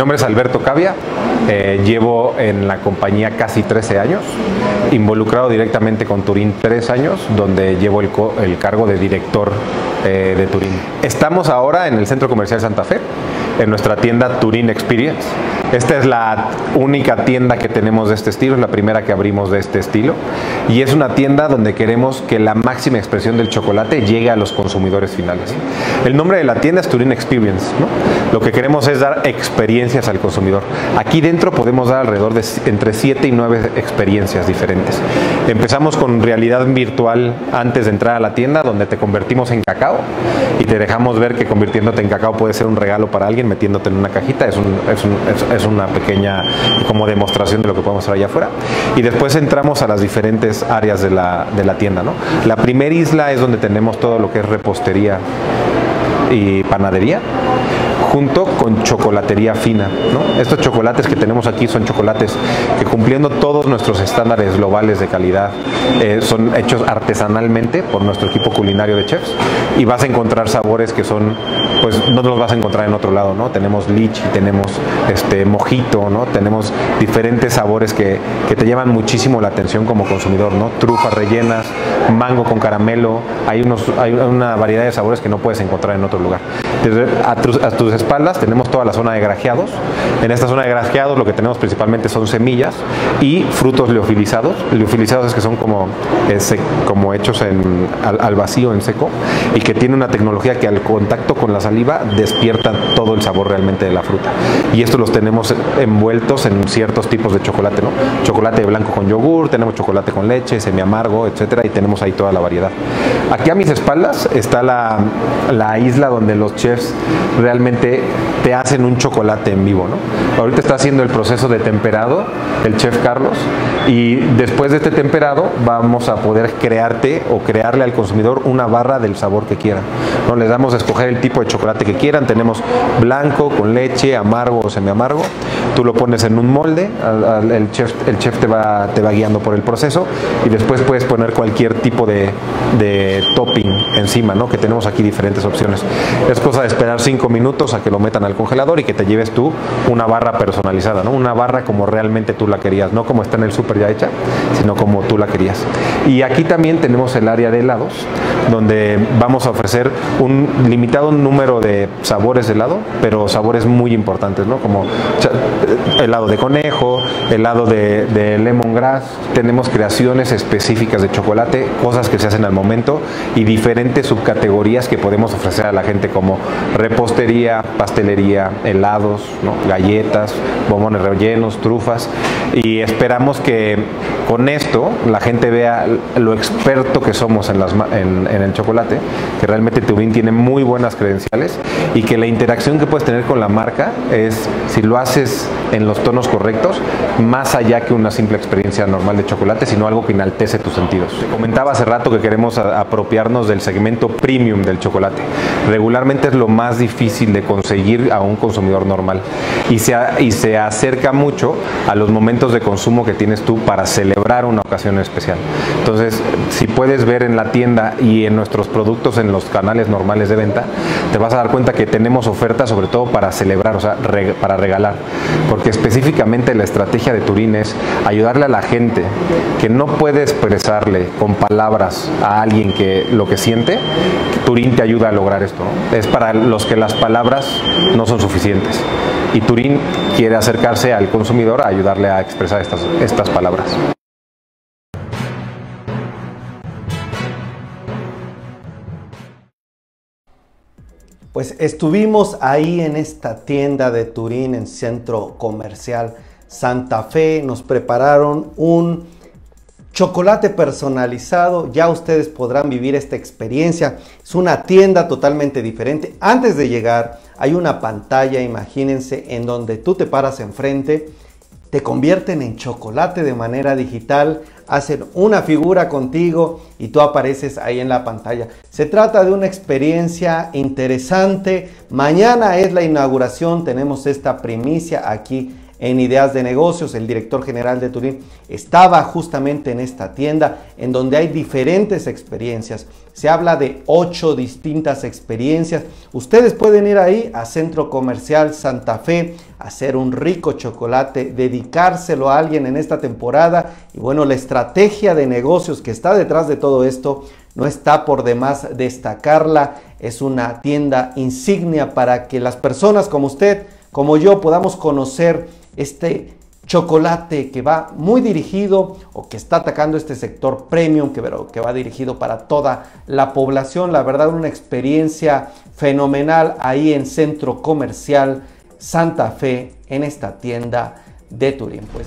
Nombre es Alberto Cavia, eh, llevo en la compañía casi 13 años, involucrado directamente con Turín 3 años, donde llevo el, el cargo de director eh, de Turín. Estamos ahora en el Centro Comercial Santa Fe, en nuestra tienda Turín Experience. Esta es la única tienda que tenemos de este estilo, es la primera que abrimos de este estilo y es una tienda donde queremos que la máxima expresión del chocolate llegue a los consumidores finales. El nombre de la tienda es Turín Experience. Lo que queremos es dar experiencias al consumidor. Aquí dentro podemos dar alrededor de entre 7 y 9 experiencias diferentes. Empezamos con realidad virtual antes de entrar a la tienda donde te convertimos en cacao y te dejamos ver que convirtiéndote en cacao puede ser un regalo para alguien metiéndote en una cajita. Es, es una pequeña como demostración de lo que podemos hacer allá afuera. Y después entramos a las diferentes áreas de la, de la tienda. ¿no? La primera isla es donde tenemos todo lo que es repostería y panadería junto con chocolatería fina. Estos chocolates que tenemos aquí son chocolates que cumpliendo todos nuestros estándares globales de calidad eh, son hechos artesanalmente por nuestro equipo culinario de chefs y vas a encontrar sabores que son, pues no los vas a encontrar en otro lado, ¿no? Tenemos lichi, tenemos este mojito, ¿no? Tenemos diferentes sabores que, que te llaman muchísimo la atención como consumidor, ¿no? Trufas rellenas, mango con caramelo, hay, unos, hay una variedad de sabores que no puedes encontrar en otro lugar. a tus espaldas tenemos toda la zona de grajeados. En esta zona de grajeados lo que tenemos principalmente son semillas y frutos leofilizados. Leofilizados es que son como, como hechos en, al, vacío, en seco, y que tiene una tecnología que al contacto con la saliva despierta todo el sabor realmente de la fruta. Y esto los tenemos envueltos en ciertos tipos de chocolate, ¿no? Chocolate blanco con yogur, tenemos chocolate con leche, semi amargo, etcétera, y tenemos ahí toda la variedad. Aquí a mis espaldas está la, la isla donde los chefs realmente te hacen un chocolate en vivo. ¿no? Ahorita está haciendo el proceso de temperado el chef Carlos y después de este temperado vamos a poder crearte o crearle al consumidor una barra del sabor que quieran. ¿no? Les damos a escoger el tipo de chocolate que quieran. Tenemos blanco, con leche, amargo o semi amargo. Tú lo pones en un molde, el, chef, el chef te va, te va guiando por el proceso y después puedes poner cualquier tipo de, de topping encima, ¿no? que tenemos aquí diferentes opciones. Es cosa de esperar cinco minutos a que lo metan al congelador y que te lleves tú una barra personalizada, ¿no? Una barra como realmente tú la querías, no como está en el súper ya hecha, sino como tú la querías. Y aquí también tenemos el área de helados, donde vamos a ofrecer un limitado número de sabores de helado, pero sabores muy importantes, ¿no? Como helado de conejo, helado de, de lemongrass, tenemos creaciones específicas de chocolate, cosas que se hacen al momento y diferentes subcategorías que podemos ofrecer a la gente como repostería, pastelería, helados, galletas, bombones rellenos, trufas. Y esperamos que con esto la gente vea lo experto que somos en, el chocolate, que realmente Tubin tiene muy buenas credenciales y que la interacción que puedes tener con la marca es, si lo haces en los tonos correctos, más allá que una simple experiencia normal de chocolate, sino algo que enaltece tus sentidos. Te comentaba hace rato que queremos apropiarnos del segmento premium del chocolate. Regularmente es lo más difícil de conseguir a un consumidor normal y se, y se acerca mucho a los momentos de consumo que tienes tú para celebrar una ocasión especial. Entonces, si puedes ver en la tienda y en nuestros productos en los canales normales de venta, te vas a dar cuenta que tenemos ofertas sobre todo para celebrar, o sea, para regalar. Porque específicamente la estrategia de Turín es ayudarle a la gente que no puede expresarle con palabras a alguien que lo que siente, Turín te ayuda a lograr esto. Es para los que las palabras no son suficientes. Y Turín quiere acercarse al consumidor a ayudarle a expresar estas, estas palabras. Pues estuvimos ahí en esta tienda de Turín, en Centro Comercial Santa Fe. Nos prepararon un chocolate personalizado. Ya ustedes podrán vivir esta experiencia. Es una tienda totalmente diferente. Antes de llegar hay una pantalla, imagínense, en donde tú te paras enfrente te convierten en chocolate de manera digital, hacen una figura contigo y tú apareces ahí en la pantalla. Se trata de una experiencia interesante. Mañana es la inauguración, tenemos esta primicia aquí en ideas de negocios. El director general de Turín estaba justamente en esta tienda en donde hay diferentes experiencias. Se habla de ocho distintas experiencias. Ustedes pueden ir ahí a Centro Comercial Santa Fe, hacer un rico chocolate, dedicárselo a alguien en esta temporada. Y bueno, la estrategia de negocios que está detrás de todo esto no está por demás destacarla. Es una tienda insignia para que las personas como usted, como yo, podamos conocer este chocolate que va muy dirigido o que está atacando este sector premium, que, que va dirigido para toda la población. La verdad, una experiencia fenomenal ahí en Centro Comercial Santa Fe, en esta tienda de Turín. Pues